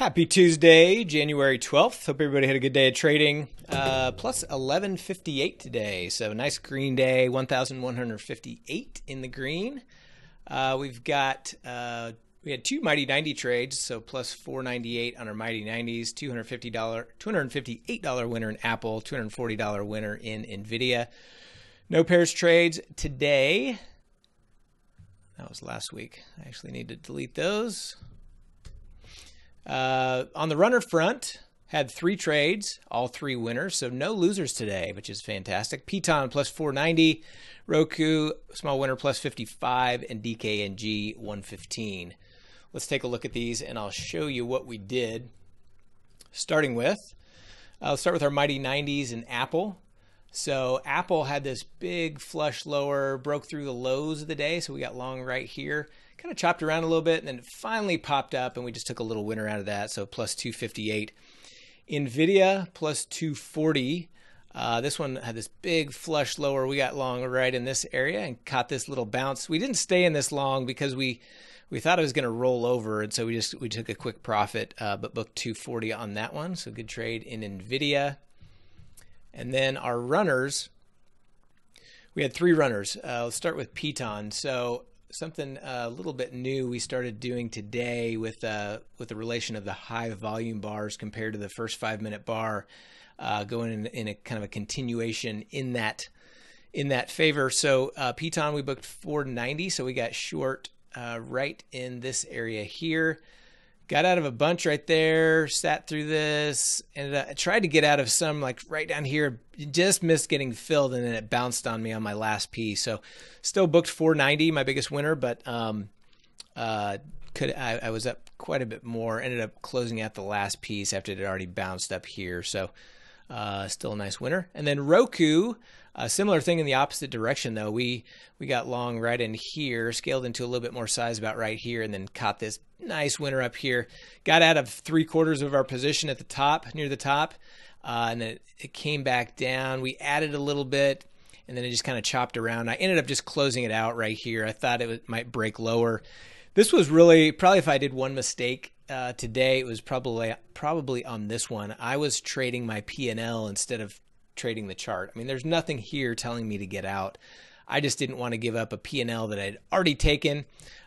Happy Tuesday, January 12th. Hope everybody had a good day of trading. Uh, plus 1158 today. So nice green day, 1158 in the green. Uh, we've got, uh, we had two Mighty 90 trades, so plus 498 on our Mighty 90s, $250, $258 winner in Apple, $240 winner in NVIDIA. No pairs trades today. That was last week. I actually need to delete those. Uh, on the runner front, had three trades, all three winners, so no losers today, which is fantastic. PTON plus 490, Roku small winner plus 55, and DKNG 115. Let's take a look at these, and I'll show you what we did. Starting with, I'll start with our Mighty 90s and Apple. So Apple had this big flush lower, broke through the lows of the day, so we got long right here kind of chopped around a little bit and then it finally popped up and we just took a little winner out of that. So plus 258. NVIDIA plus 240. Uh, this one had this big flush lower. We got long right in this area and caught this little bounce. We didn't stay in this long because we we thought it was going to roll over, and so we just we took a quick profit, uh, but booked 240 on that one. So good trade in Nvidia. And then our runners, we had three runners. Uh, let's start with PTON. So something a little bit new we started doing today with uh, with the relation of the high volume bars compared to the first five minute bar, uh, going in, in, a kind of a continuation in that in that favor. So uh, PTON we booked 490, so we got short uh, right in this area here got out of a bunch right there, sat through this, and I tried to get out of some like right down here, just missed getting filled, and then it bounced on me on my last piece. So still booked 490, my biggest winner, but um, uh, could I, I was up quite a bit more. Ended up closing out the last piece after it had already bounced up here. So uh, still a nice winner. And then Roku, a similar thing in the opposite direction though. We we got long right in here, scaled into a little bit more size about right here, and then caught this nice winner up here. Got out of three quarters of our position at the top, near the top, uh, and then it, came back down. We added a little bit, and then it just kind of chopped around. I ended up just closing it out right here. I thought it might break lower. This was really probably if I did one mistake uh, today, it was probably probably on this one. I was trading my P and L instead of trading the chart. I mean, there's nothing here telling me to get out. I just didn't want to give up a P and L that I'd already taken.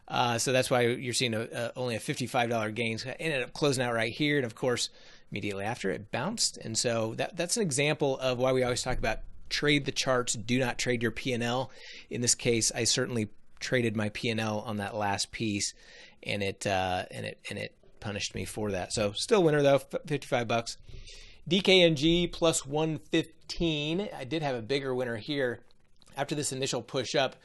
Uh, so that's why you're seeing a, a, only a $55 gain. So ended up closing out right here, and of course, immediately after it bounced. And so that that's an example of why we always talk about trade the charts. Do not trade your P and L. In this case, I certainly traded my P and L on that last piece, and it uh, and it and it punished me for that. So still winner though, 55 bucks. DKNG plus 115. I did have a bigger winner here. After this initial push up,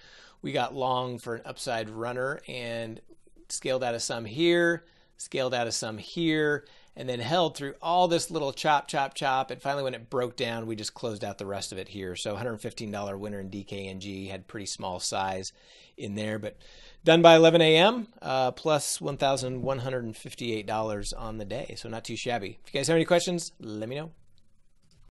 we got long for an upside runner and scaled out of some here, scaled out of some here, and then held through all this little chop, chop, chop. And finally, when it broke down, we just closed out the rest of it here. So $115 winner in DKNG had pretty small size in there, but done by 11 a.m. Uh, plus $1,158 on the day. So not too shabby. If you guys have any questions, let me know.